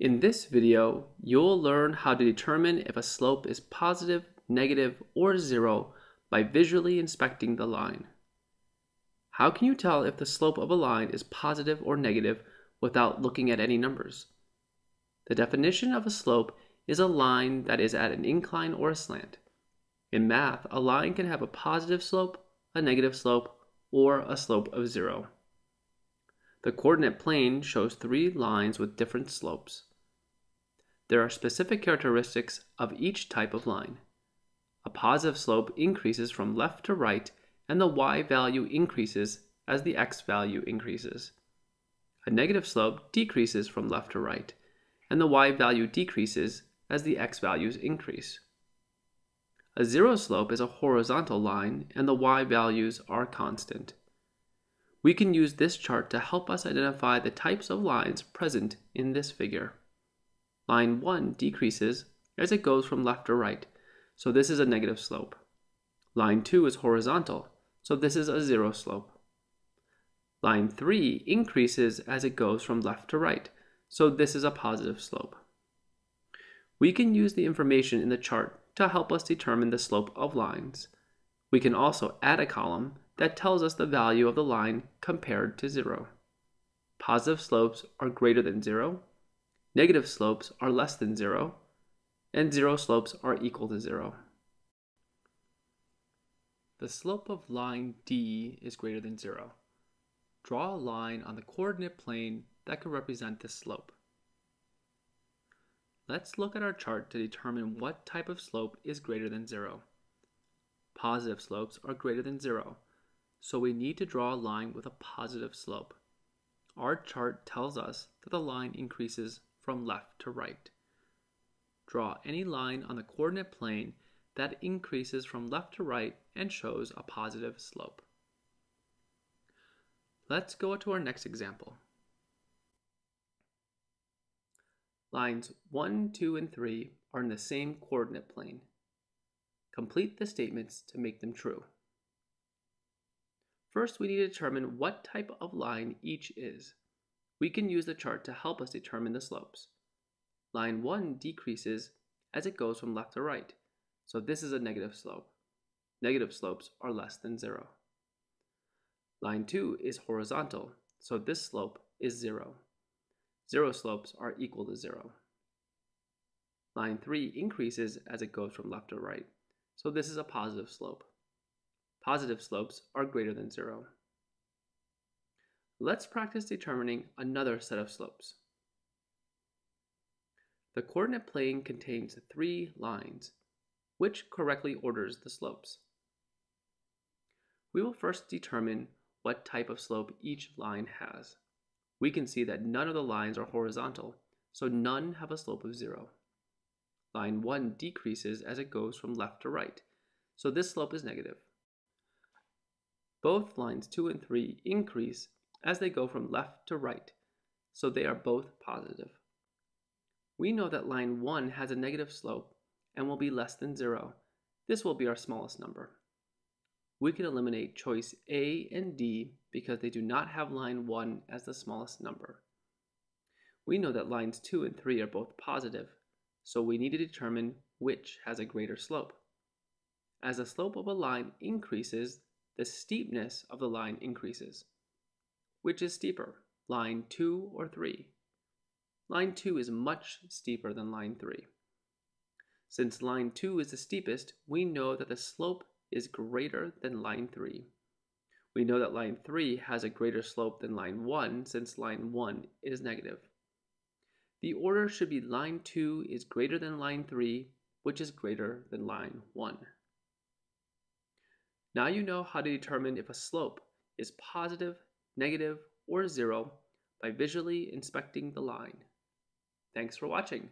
In this video, you'll learn how to determine if a slope is positive, negative, or zero by visually inspecting the line. How can you tell if the slope of a line is positive or negative without looking at any numbers? The definition of a slope is a line that is at an incline or a slant. In math, a line can have a positive slope, a negative slope, or a slope of zero. The coordinate plane shows three lines with different slopes. There are specific characteristics of each type of line. A positive slope increases from left to right and the y value increases as the x value increases. A negative slope decreases from left to right and the y value decreases as the x values increase. A zero slope is a horizontal line and the y values are constant. We can use this chart to help us identify the types of lines present in this figure. Line 1 decreases as it goes from left to right, so this is a negative slope. Line 2 is horizontal, so this is a zero slope. Line 3 increases as it goes from left to right, so this is a positive slope. We can use the information in the chart to help us determine the slope of lines. We can also add a column that tells us the value of the line compared to zero. Positive slopes are greater than zero, Negative slopes are less than zero, and zero slopes are equal to zero. The slope of line D is greater than zero. Draw a line on the coordinate plane that could represent this slope. Let's look at our chart to determine what type of slope is greater than zero. Positive slopes are greater than zero, so we need to draw a line with a positive slope. Our chart tells us that the line increases from left to right. Draw any line on the coordinate plane that increases from left to right and shows a positive slope. Let's go to our next example. Lines 1, 2, and 3 are in the same coordinate plane. Complete the statements to make them true. First, we need to determine what type of line each is. We can use the chart to help us determine the slopes. Line 1 decreases as it goes from left to right, so this is a negative slope. Negative slopes are less than 0. Line 2 is horizontal, so this slope is 0. 0 slopes are equal to 0. Line 3 increases as it goes from left to right, so this is a positive slope. Positive slopes are greater than 0. Let's practice determining another set of slopes. The coordinate plane contains three lines, which correctly orders the slopes. We will first determine what type of slope each line has. We can see that none of the lines are horizontal, so none have a slope of zero. Line 1 decreases as it goes from left to right, so this slope is negative. Both lines 2 and 3 increase as they go from left to right, so they are both positive. We know that line 1 has a negative slope and will be less than 0. This will be our smallest number. We can eliminate choice A and D because they do not have line 1 as the smallest number. We know that lines 2 and 3 are both positive, so we need to determine which has a greater slope. As the slope of a line increases, the steepness of the line increases. Which is steeper, line 2 or 3? Line 2 is much steeper than line 3. Since line 2 is the steepest, we know that the slope is greater than line 3. We know that line 3 has a greater slope than line 1 since line 1 is negative. The order should be line 2 is greater than line 3, which is greater than line 1. Now you know how to determine if a slope is positive, negative, or zero by visually inspecting the line. Thanks for watching.